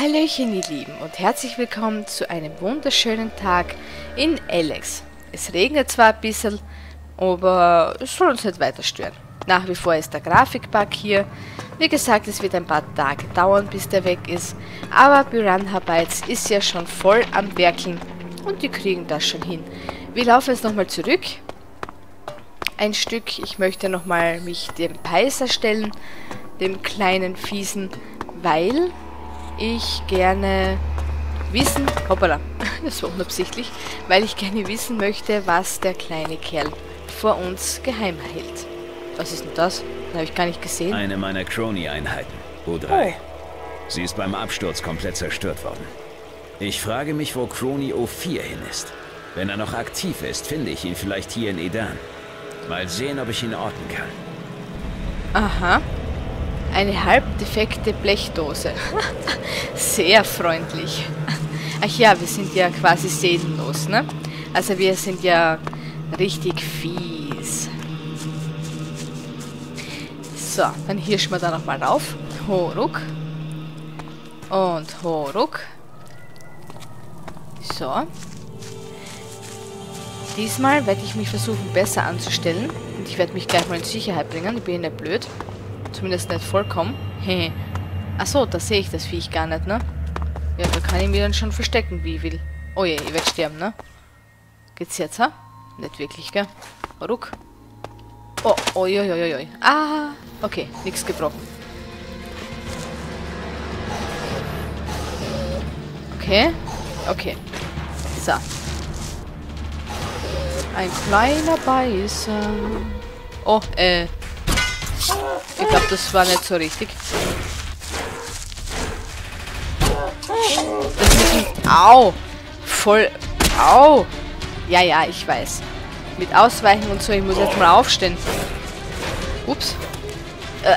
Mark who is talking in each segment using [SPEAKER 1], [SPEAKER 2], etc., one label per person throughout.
[SPEAKER 1] Hallöchen ihr Lieben und herzlich willkommen zu einem wunderschönen Tag in Alex. Es regnet zwar ein bisschen, aber es soll uns nicht weiter stören. Nach wie vor ist der Grafikbug hier. Wie gesagt, es wird ein paar Tage dauern, bis der weg ist. Aber Piranha Bytes ist ja schon voll am Werkeln und die kriegen das schon hin. Wir laufen jetzt nochmal zurück. Ein Stück. Ich möchte nochmal mich dem Peiser stellen, dem kleinen Fiesen, weil ich gerne wissen, hoppala, das war unabsichtlich, weil ich gerne wissen möchte, was der kleine Kerl vor uns geheim hält. Was ist denn das? Das habe ich gar nicht gesehen.
[SPEAKER 2] Eine meiner Crony-Einheiten, U3.
[SPEAKER 1] Oh.
[SPEAKER 2] Sie ist beim Absturz komplett zerstört worden. Ich frage mich, wo Crony O4 hin ist. Wenn er noch aktiv ist, finde ich ihn vielleicht hier in Edan. Mal sehen, ob ich ihn orten kann.
[SPEAKER 1] Aha. Eine halb defekte Blechdose. Sehr freundlich. Ach ja, wir sind ja quasi seelenlos, ne? Also wir sind ja richtig fies. So, dann hirschen wir da nochmal rauf. Horuk. Und Horuk. So. Diesmal werde ich mich versuchen, besser anzustellen. Und ich werde mich gleich mal in Sicherheit bringen. Ich bin ja blöd. Zumindest nicht vollkommen. Hehe. Achso, da sehe ich das Viech gar nicht, ne? Ja, da kann ich mich dann schon verstecken, wie ich will. Oh je, ich werde sterben, ne? Geht's jetzt, ha? Nicht wirklich, gell? Ruck. Oh, oi, oi, oi, oi. Ah, okay, nichts gebrochen. Okay, okay. So. Ein kleiner Beißer. Oh, äh. Ich glaube, das war nicht so richtig. Das mit. Au! Voll... Au! Ja, ja, ich weiß. Mit Ausweichen und so, ich muss jetzt mal aufstehen. Ups. Äh.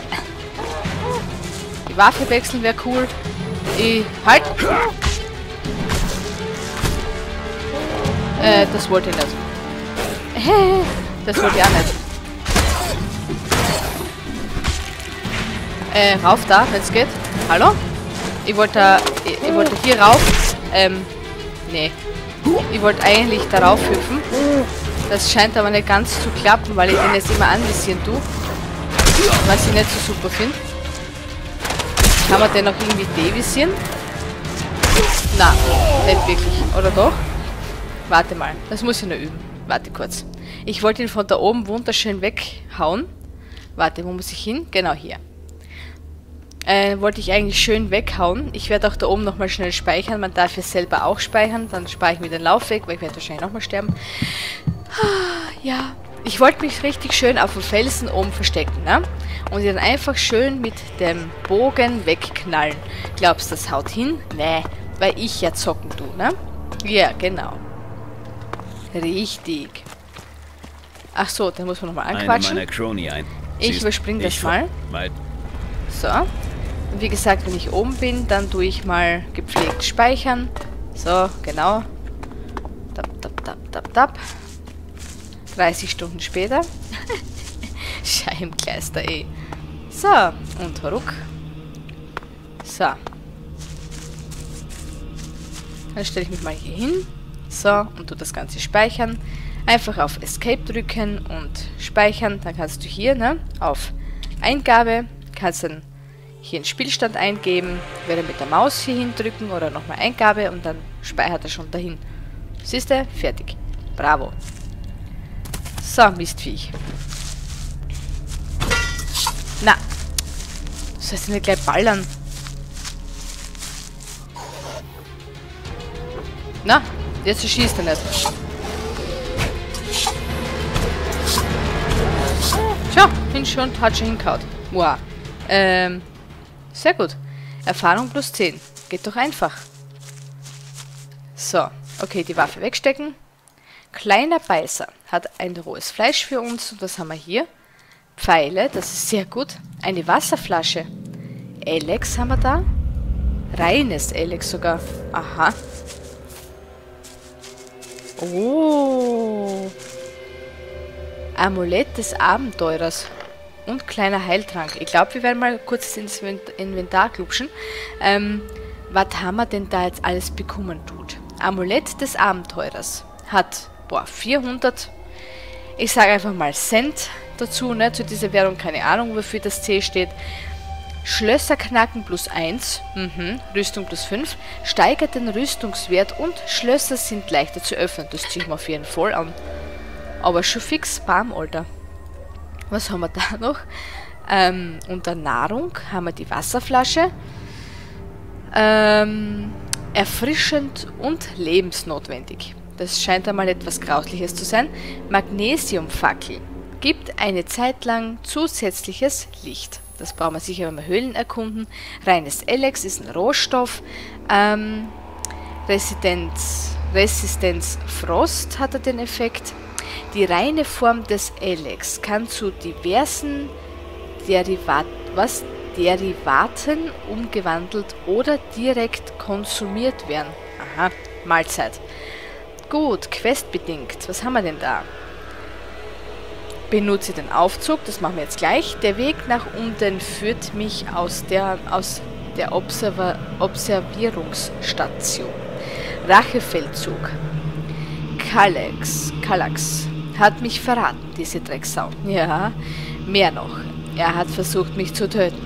[SPEAKER 1] Die Waffe wechseln wäre cool. Ich... Halt! Äh, das wollte ich nicht. Das wollte ich auch nicht. Äh, rauf da, wenn es geht. Hallo? Ich wollte, ich, ich wollte hier rauf. Ähm, nee. Ich wollte eigentlich darauf hüpfen. Das scheint aber nicht ganz zu klappen, weil ich den jetzt immer anvisieren tue. Was ich nicht so super finde. Kann man den auch irgendwie devisieren? Na, nicht wirklich. Oder doch? Warte mal, das muss ich nur üben. Warte kurz. Ich wollte ihn von da oben wunderschön weghauen. Warte, wo muss ich hin? Genau hier. Äh, wollte ich eigentlich schön weghauen. Ich werde auch da oben nochmal schnell speichern. Man darf ja selber auch speichern. Dann spare ich mir den Lauf weg, weil ich werde wahrscheinlich nochmal sterben. Ah, ja, ich wollte mich richtig schön auf dem Felsen oben verstecken, ne? Und ihn dann einfach schön mit dem Bogen wegknallen. Glaubst du, das haut hin? Nee, weil ich ja zocken tu, ne? Ja, genau. Richtig. Ach so, dann muss man nochmal anquatschen. Ich überspringe das mal.
[SPEAKER 2] mal.
[SPEAKER 1] So. Und wie gesagt, wenn ich oben bin, dann tue ich mal gepflegt speichern. So, genau. Tap, tap, tap, tap, tap. 30 Stunden später. Scheibenkleister, eh. So, und ruck. So. Dann stelle ich mich mal hier hin. So, und tu das Ganze speichern. Einfach auf Escape drücken und speichern. Dann kannst du hier, ne, auf Eingabe, kannst dann hier einen Spielstand eingeben, werde mit der Maus hier hindrücken oder nochmal Eingabe und dann speichert er schon dahin. Siehst du? Fertig. Bravo. So, Mistviech. Na. Sollst du nicht gleich ballern? Na, jetzt schießt er nicht. Tja, hin schon, hat schon hinkaut. Wow. Ähm, sehr gut. Erfahrung plus 10. Geht doch einfach. So, okay, die Waffe wegstecken. Kleiner Beißer hat ein rohes Fleisch für uns und was haben wir hier? Pfeile, das ist sehr gut. Eine Wasserflasche. Alex haben wir da. Reines Alex sogar. Aha. Oh. Amulett des Abenteurers. Und kleiner Heiltrank. Ich glaube, wir werden mal kurz ins Inventar klupschen. Ähm, was haben wir denn da jetzt alles bekommen tut? Amulett des Abenteurers hat, boah, 400, ich sage einfach mal Cent dazu, ne, zu dieser Währung, keine Ahnung, wofür das C steht. Schlösser knacken plus 1, mhm, Rüstung plus 5, steigert den Rüstungswert und Schlösser sind leichter zu öffnen. Das ziehe ich mir auf jeden Fall an. Aber schon fix, bam, Alter. Was haben wir da noch? Ähm, unter Nahrung haben wir die Wasserflasche. Ähm, erfrischend und lebensnotwendig. Das scheint einmal etwas Grausliches zu sein. Magnesiumfackel gibt eine Zeit lang zusätzliches Licht. Das brauchen wir sicher, wenn wir Höhlen erkunden. Reines Elex ist ein Rohstoff. Ähm, Resistenz, Resistenz Frost hat er den Effekt. Die reine Form des Elex kann zu diversen Derivat, was, Derivaten umgewandelt oder direkt konsumiert werden. Aha, Mahlzeit. Gut, questbedingt. Was haben wir denn da? Benutze den Aufzug, das machen wir jetzt gleich. Der Weg nach unten führt mich aus der, aus der Observa Observierungsstation. Rachefeldzug. Kalex, Kalax hat mich verraten, diese Drecksau. Ja, mehr noch. Er hat versucht, mich zu töten.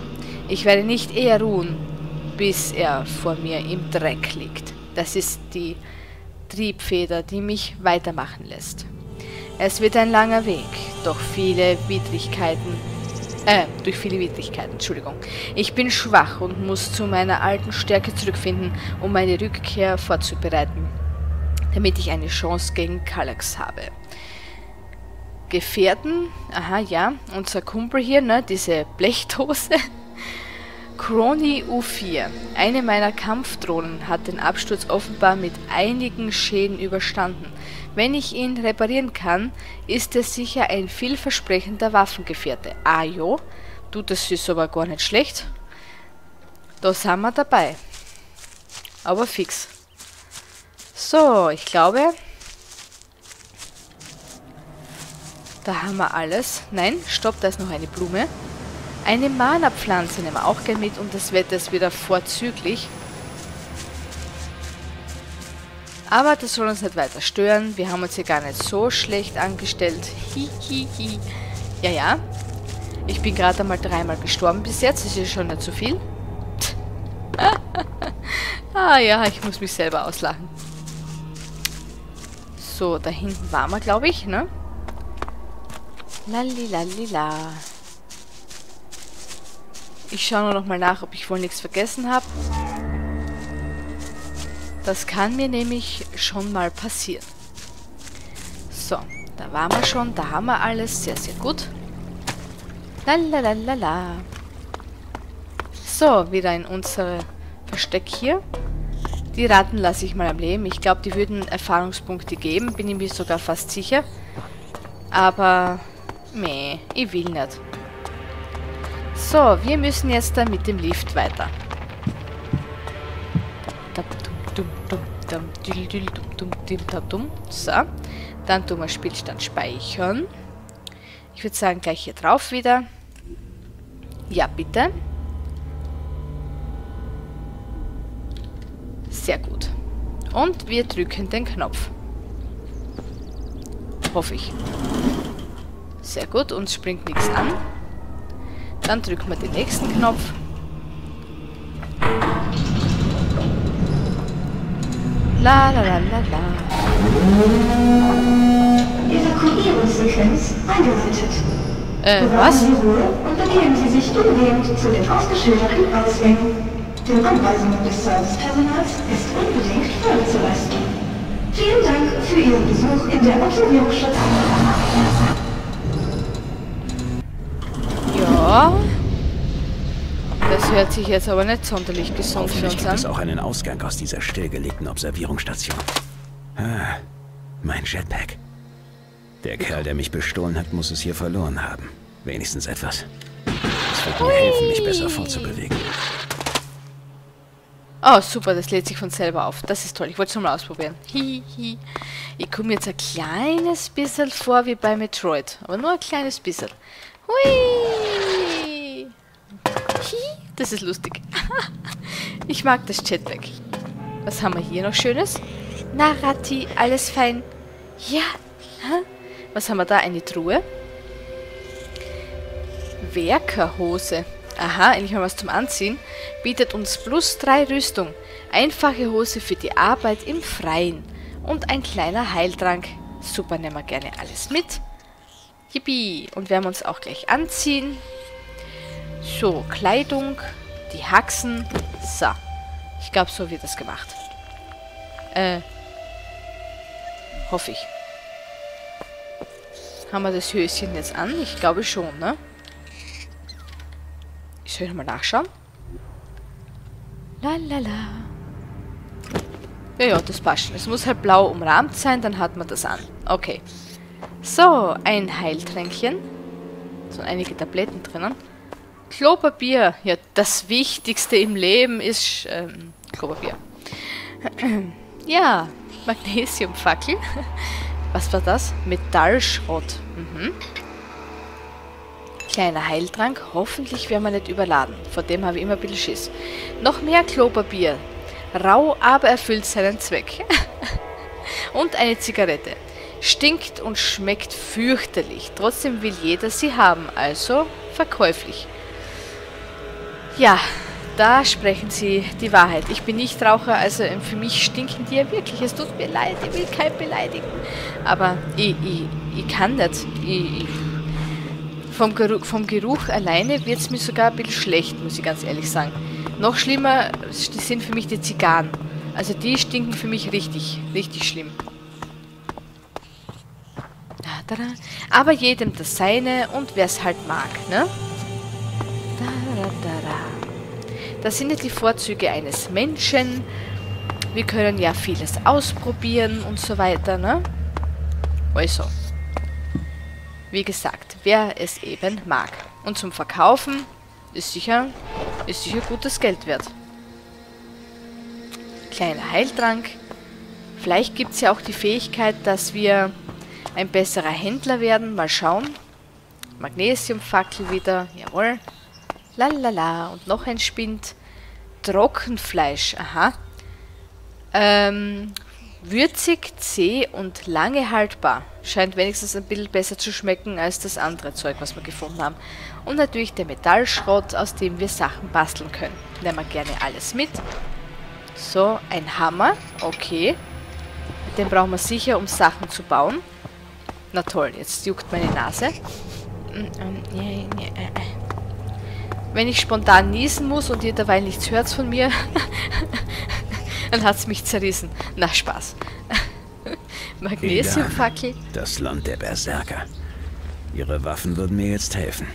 [SPEAKER 1] Ich werde nicht eher ruhen, bis er vor mir im Dreck liegt. Das ist die Triebfeder, die mich weitermachen lässt. Es wird ein langer Weg, doch viele Widrigkeiten, äh, durch viele Widrigkeiten, Entschuldigung. Ich bin schwach und muss zu meiner alten Stärke zurückfinden, um meine Rückkehr vorzubereiten, damit ich eine Chance gegen Kallax habe. Gefährten, aha, ja, unser Kumpel hier, ne, diese Blechdose, Crony U4. Eine meiner Kampfdrohnen hat den Absturz offenbar mit einigen Schäden überstanden. Wenn ich ihn reparieren kann, ist er sicher ein vielversprechender Waffengefährte. Ah jo, du, das ist aber gar nicht schlecht. Da sind wir dabei. Aber fix. So, ich glaube... Da haben wir alles. Nein, stopp, da ist noch eine Blume. Eine Mana-Pflanze nehmen wir auch gerne mit und das Wetter ist wieder vorzüglich. Aber das soll uns nicht weiter stören. Wir haben uns hier gar nicht so schlecht angestellt. Hihihi. Ja, ja. Ich bin gerade einmal dreimal gestorben bis jetzt. Das ist schon nicht so viel. ah ja, ich muss mich selber auslachen. So, da hinten waren wir, glaube ich, ne? Lalilalila. Ich schaue nur noch mal nach, ob ich wohl nichts vergessen habe. Das kann mir nämlich schon mal passieren. So, da waren wir schon, da haben wir alles. Sehr, sehr gut. Lalalala. So, wieder in unser Versteck hier. Die Ratten lasse ich mal am Leben. Ich glaube, die würden Erfahrungspunkte geben. Bin ich mir sogar fast sicher. Aber, meh, ich will nicht. So, wir müssen jetzt dann mit dem Lift weiter. So, dann tun wir Spielstand speichern. Ich würde sagen, gleich hier drauf wieder. Ja, bitte. Sehr gut. Und wir drücken den Knopf. Hoffe ich. Sehr gut, uns springt nichts an. Dann drücken wir den nächsten Knopf. La la la la la.
[SPEAKER 3] Evakuierungssequenz eingeleitet.
[SPEAKER 1] Äh, was?
[SPEAKER 3] Sie Ruhe und begeben Sie sich umgehend zu den ausgeschilderten Ausgängen. Den Anweisungen des Servicepersonals ist unbedingt Folge zu leisten. Vielen Dank für Ihren Besuch in der Observierungsstation.
[SPEAKER 1] Ja. Das hört sich jetzt aber nicht sonderlich gesund für uns
[SPEAKER 2] gibt es
[SPEAKER 1] an.
[SPEAKER 2] auch einen Ausgang aus dieser stillgelegten Observierungsstation. Ah, mein Jetpack. Der Kerl, der mich bestohlen hat, muss es hier verloren haben. Wenigstens etwas. Das wird mir helfen, mich besser fortzubewegen.
[SPEAKER 1] Oh, super, das lädt sich von selber auf. Das ist toll. Ich wollte es mal ausprobieren. Hihi. Ich komme jetzt ein kleines bisschen vor wie bei Metroid. Aber nur ein kleines bisschen. Hui. Hi. Das ist lustig. ich mag das Jetpack. Was haben wir hier noch Schönes? Na, Ratti, alles fein. Ja. Was haben wir da? Eine Truhe. Werkerhose. Aha, endlich mal was zum Anziehen. Bietet uns plus 3 Rüstung. Einfache Hose für die Arbeit im Freien. Und ein kleiner Heiltrank. Super, nehmen wir gerne alles mit. Yippie. Und werden wir uns auch gleich anziehen. So, Kleidung. Die Haxen. So. Ich glaube, so wird das gemacht. Äh. Hoffe ich. Haben wir das Höschen jetzt an? Ich glaube schon, ne? Ich soll nochmal nachschauen. Lalala. Ja, ja, das passt schon. Es muss halt blau umrahmt sein, dann hat man das an. Okay. So, ein Heiltränkchen. So einige Tabletten drinnen. Klopapier. Ja, das Wichtigste im Leben ist ähm, Klopapier. ja, Magnesiumfackel. Was war das? Metallschrott. Mhm. Kleiner Heiltrank. Hoffentlich werden wir nicht überladen. Vor dem habe ich immer ein bisschen Schiss. Noch mehr Klopapier. Rau, aber erfüllt seinen Zweck. und eine Zigarette. Stinkt und schmeckt fürchterlich. Trotzdem will jeder sie haben. Also verkäuflich. Ja, da sprechen sie die Wahrheit. Ich bin nicht Raucher, also für mich stinken die ja wirklich. Es tut mir leid, ich will keinen beleidigen. Aber ich, ich, ich kann nicht. Ich, ich, vom, Geruch, vom Geruch alleine wird es mir sogar ein bisschen schlecht, muss ich ganz ehrlich sagen. Noch schlimmer sind für mich die Zigarren. Also die stinken für mich richtig, richtig schlimm. Aber jedem das seine und wer es halt mag, ne? Da, da, da, da. Das sind ja die Vorzüge eines Menschen. Wir können ja vieles ausprobieren und so weiter, ne? Also, wie gesagt, wer es eben mag. Und zum Verkaufen ist sicher, ist sicher gutes Geld wert. Kleiner Heiltrank. Vielleicht gibt es ja auch die Fähigkeit, dass wir ein besserer Händler werden. Mal schauen. Magnesiumfackel wieder. Jawohl. Lalala. Und noch ein Spind. Trockenfleisch. Aha. Ähm, würzig, zäh und lange haltbar. Scheint wenigstens ein bisschen besser zu schmecken als das andere Zeug, was wir gefunden haben. Und natürlich der Metallschrott, aus dem wir Sachen basteln können. Nehmen wir gerne alles mit. So, ein Hammer. Okay. Den brauchen wir sicher, um Sachen zu bauen. Na toll, jetzt juckt meine Nase. Mm, mm, äh. Wenn ich spontan niesen muss und ihr dabei nichts hört von mir, dann hat es mich zerrissen. Na, Spaß. Magnesiumfackel.
[SPEAKER 2] Das Land der Berserker. Ihre Waffen würden mir jetzt helfen.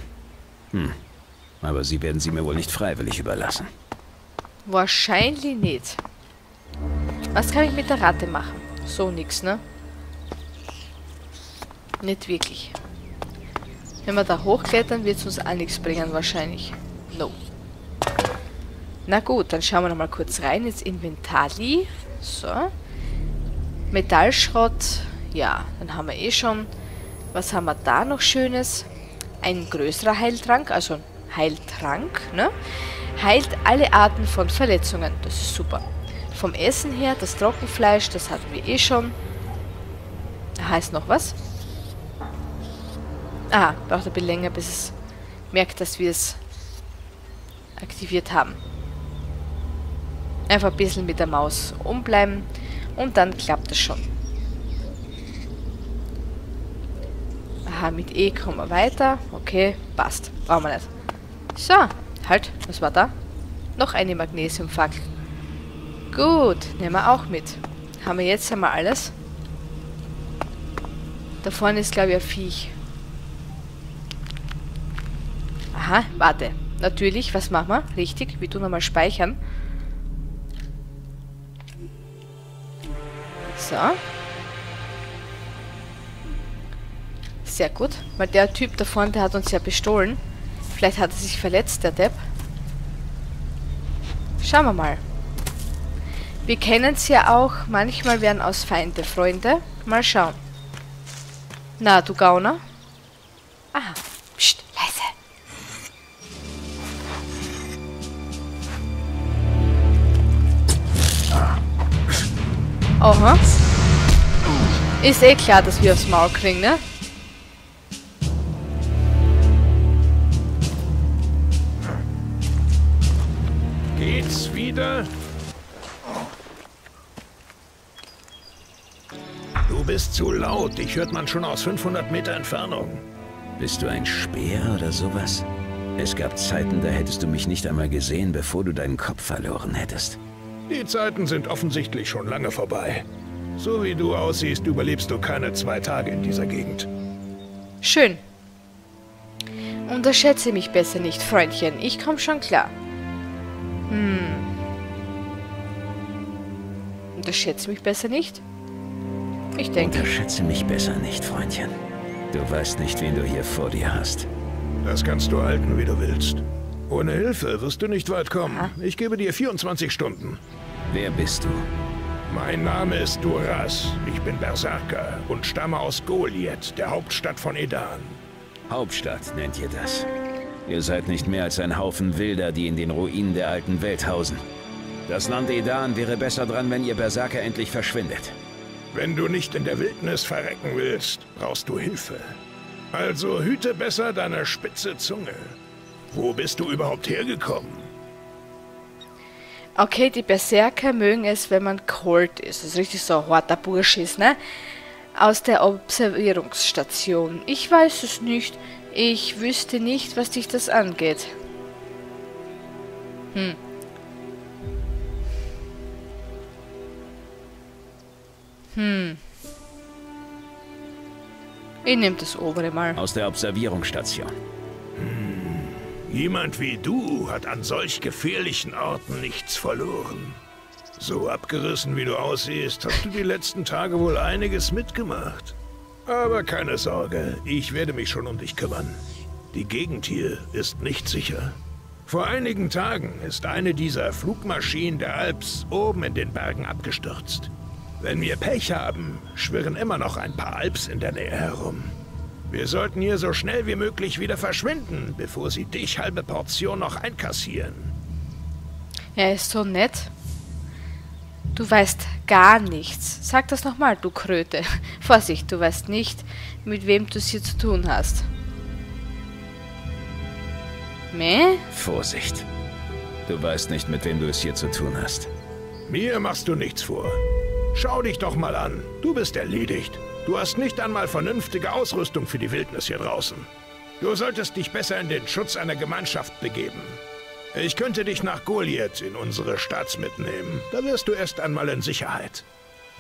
[SPEAKER 2] Hm. Aber sie werden sie mir wohl nicht freiwillig überlassen.
[SPEAKER 1] Wahrscheinlich nicht. Was kann ich mit der Ratte machen? So nix, ne? Nicht wirklich. Wenn wir da hochklettern, wird es uns auch nichts bringen, wahrscheinlich. No. Na gut, dann schauen wir nochmal kurz rein ins Inventari. So. Metallschrott. Ja, dann haben wir eh schon. Was haben wir da noch Schönes? Ein größerer Heiltrank, also Heiltrank, ne? Heilt alle Arten von Verletzungen. Das ist super. Vom Essen her, das Trockenfleisch, das hatten wir eh schon. Heißt noch was? Ah, braucht ein bisschen länger, bis es merkt, dass wir es aktiviert haben. Einfach ein bisschen mit der Maus umbleiben und dann klappt das schon. Aha, mit E kommen wir weiter. Okay, passt. Brauchen wir nicht. So, halt, was war da? Noch eine Magnesiumfackel. Gut, nehmen wir auch mit. Haben wir jetzt einmal alles? Da vorne ist, glaube ich, ein Viech. Aha, warte. Natürlich, was machen wir? Richtig, wir tun nochmal speichern. So. Sehr gut, weil der Typ da vorne, der hat uns ja bestohlen. Vielleicht hat er sich verletzt, der Depp. Schauen wir mal. Wir kennen es ja auch, manchmal werden aus Feinde Freunde. Mal schauen. Na, du Gauner. Aha. Psst, leise. Aha. Ist eh klar, dass wir aufs Maul kriegen, ne?
[SPEAKER 4] Geht's wieder? Du bist zu laut. Dich hört man schon aus 500 Meter Entfernung.
[SPEAKER 2] Bist du ein Speer oder sowas? Es gab Zeiten, da hättest du mich nicht einmal gesehen, bevor du deinen Kopf verloren hättest.
[SPEAKER 4] Die Zeiten sind offensichtlich schon lange vorbei. So wie du aussiehst, überlebst du keine zwei Tage in dieser Gegend.
[SPEAKER 1] Schön. Unterschätze mich besser nicht, Freundchen. Ich komm schon klar. Hm. Unterschätze mich besser nicht? Ich denke.
[SPEAKER 2] Unterschätze mich besser nicht, Freundchen. Du weißt nicht, wen du hier vor dir hast.
[SPEAKER 4] Das kannst du halten, wie du willst. Ohne Hilfe wirst du nicht weit kommen.
[SPEAKER 1] Aha.
[SPEAKER 4] Ich gebe dir 24 Stunden.
[SPEAKER 2] Wer bist du?
[SPEAKER 4] Mein Name ist Duras. Ich bin Berserker und stamme aus Goliath, der Hauptstadt von Edan.
[SPEAKER 2] Hauptstadt nennt ihr das. Ihr seid nicht mehr als ein Haufen Wilder, die in den Ruinen der alten Welt hausen. Das Land Edan wäre besser dran, wenn ihr Berserker endlich verschwindet.
[SPEAKER 4] Wenn du nicht in der Wildnis verrecken willst, brauchst du Hilfe. Also hüte besser deine spitze Zunge. Wo bist du überhaupt hergekommen?
[SPEAKER 1] Okay, die Berserker mögen es, wenn man kalt ist. Das ist richtig so ein harter Bursch ist, ne? Aus der Observierungsstation. Ich weiß es nicht. Ich wüsste nicht, was dich das angeht. Hm. Hm. Ich nehme das obere mal.
[SPEAKER 2] Aus der Observierungsstation.
[SPEAKER 4] Jemand wie du hat an solch gefährlichen Orten nichts verloren. So abgerissen wie du aussiehst, hast du die letzten Tage wohl einiges mitgemacht. Aber keine Sorge, ich werde mich schon um dich kümmern. Die Gegend hier ist nicht sicher. Vor einigen Tagen ist eine dieser Flugmaschinen der Alps oben in den Bergen abgestürzt. Wenn wir Pech haben, schwirren immer noch ein paar Alps in der Nähe herum. Wir sollten hier so schnell wie möglich wieder verschwinden, bevor sie dich halbe Portion noch einkassieren.
[SPEAKER 1] Er ist so nett. Du weißt gar nichts. Sag das nochmal, du Kröte. Vorsicht, du weißt nicht, mit wem du es hier zu tun hast. Meh?
[SPEAKER 2] Vorsicht. Du weißt nicht, mit wem du es hier zu tun hast.
[SPEAKER 4] Mir machst du nichts vor. Schau dich doch mal an. Du bist erledigt. Du hast nicht einmal vernünftige Ausrüstung für die Wildnis hier draußen. Du solltest dich besser in den Schutz einer Gemeinschaft begeben. Ich könnte dich nach Goliath in unsere Stadt mitnehmen. Da wirst du erst einmal in Sicherheit.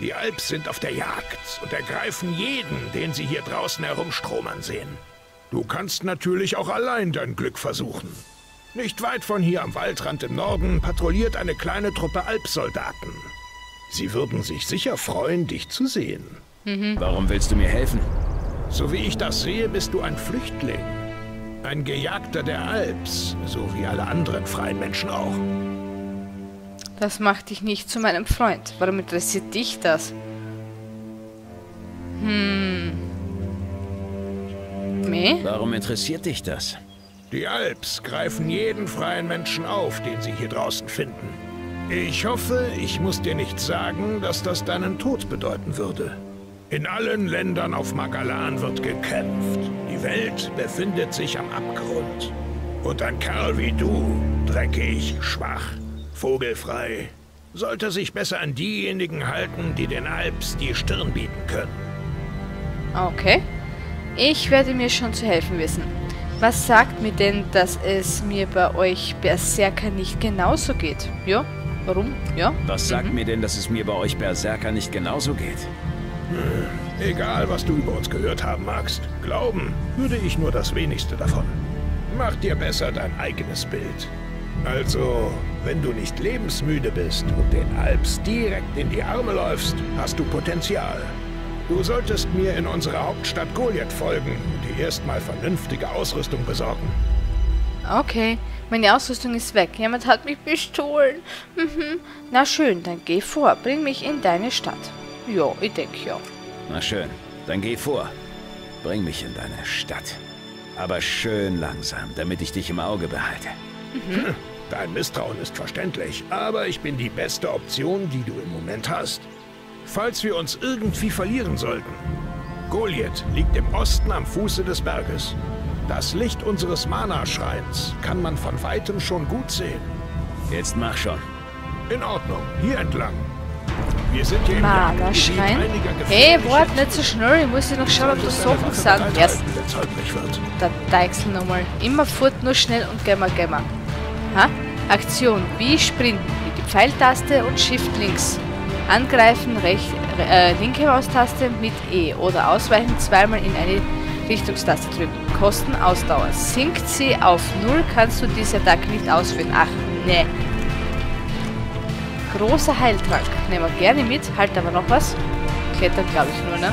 [SPEAKER 4] Die Alps sind auf der Jagd und ergreifen jeden, den sie hier draußen herumstromern sehen. Du kannst natürlich auch allein dein Glück versuchen. Nicht weit von hier am Waldrand im Norden patrouilliert eine kleine Truppe Alpsoldaten. Sie würden sich sicher freuen, dich zu sehen.
[SPEAKER 2] Warum willst du mir helfen?
[SPEAKER 4] So wie ich das sehe, bist du ein Flüchtling. Ein Gejagter der Alps, so wie alle anderen freien Menschen auch.
[SPEAKER 1] Das macht dich nicht zu meinem Freund. Warum interessiert dich das? Hm. Meh?
[SPEAKER 2] Warum interessiert dich das?
[SPEAKER 4] Die Alps greifen jeden freien Menschen auf, den sie hier draußen finden. Ich hoffe, ich muss dir nicht sagen, dass das deinen Tod bedeuten würde. In allen Ländern auf Magalan wird gekämpft. Die Welt befindet sich am Abgrund. Und ein Kerl wie du, dreckig, schwach, vogelfrei, sollte sich besser an diejenigen halten, die den Alps die Stirn bieten können.
[SPEAKER 1] Okay. Ich werde mir schon zu helfen wissen. Was sagt mir denn, dass es mir bei euch Berserker nicht genauso geht? Ja? Warum? Ja?
[SPEAKER 2] Was sagt mir denn, dass es mir bei euch Berserker nicht genauso geht?
[SPEAKER 4] Egal, was du über uns gehört haben magst, glauben würde ich nur das wenigste davon. Mach dir besser dein eigenes Bild. Also, wenn du nicht lebensmüde bist und den Alps direkt in die Arme läufst, hast du Potenzial. Du solltest mir in unsere Hauptstadt Goliath folgen und dir erstmal vernünftige Ausrüstung besorgen.
[SPEAKER 1] Okay. Meine Ausrüstung ist weg. Jemand hat mich bestohlen. Mhm. Na schön, dann geh vor. Bring mich in deine Stadt. Ja, ich denke ja.
[SPEAKER 2] Na schön, dann geh vor. Bring mich in deine Stadt. Aber schön langsam, damit ich dich im Auge behalte.
[SPEAKER 4] Dein Misstrauen ist verständlich, aber ich bin die beste Option, die du im Moment hast. Falls wir uns irgendwie verlieren sollten. Goliath liegt im Osten am Fuße des Berges. Das Licht unseres Mana-Schreins kann man von weitem schon gut sehen.
[SPEAKER 2] Jetzt mach schon.
[SPEAKER 4] In Ordnung, hier entlang. Wir sind hier im
[SPEAKER 1] Mana
[SPEAKER 4] Jagdgebiet
[SPEAKER 1] Schrein.
[SPEAKER 4] einiger
[SPEAKER 1] Hey, wart nicht so schnell. Ich muss ja noch schauen, ob das Sachen. Yes,
[SPEAKER 4] Wenn der
[SPEAKER 1] Deichsel nochmal. Immer fort, nur schnell und gehen wir. Ha? Aktion. Wie sprinten. Mit die Pfeiltaste und Shift links. Angreifen, recht, äh, linke Maustaste mit E. Oder ausweichen zweimal in eine Richtungstaste drücken. Kosten Ausdauer. Sinkt sie auf 0, kannst du diese Attacke nicht ausführen. Ach, ne. Großer Heiltrank. Nehmen wir gerne mit. Halt aber noch was. Klettern glaube ich nur, ne?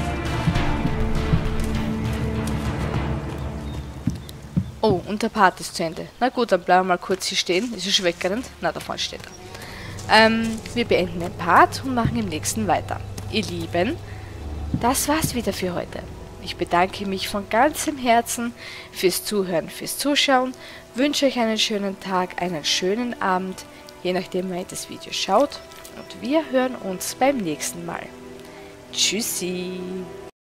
[SPEAKER 1] Oh, und der Part ist zu Ende. Na gut, dann bleiben wir mal kurz hier stehen. Ist er schon weggerannt? Na, da vorne steht er. Ähm, wir beenden den Part und machen im nächsten weiter. Ihr Lieben, das war's wieder für heute. Ich bedanke mich von ganzem Herzen fürs Zuhören, fürs Zuschauen, wünsche euch einen schönen Tag, einen schönen Abend, je nachdem, wann ihr das Video schaut. Und wir hören uns beim nächsten Mal. Tschüssi!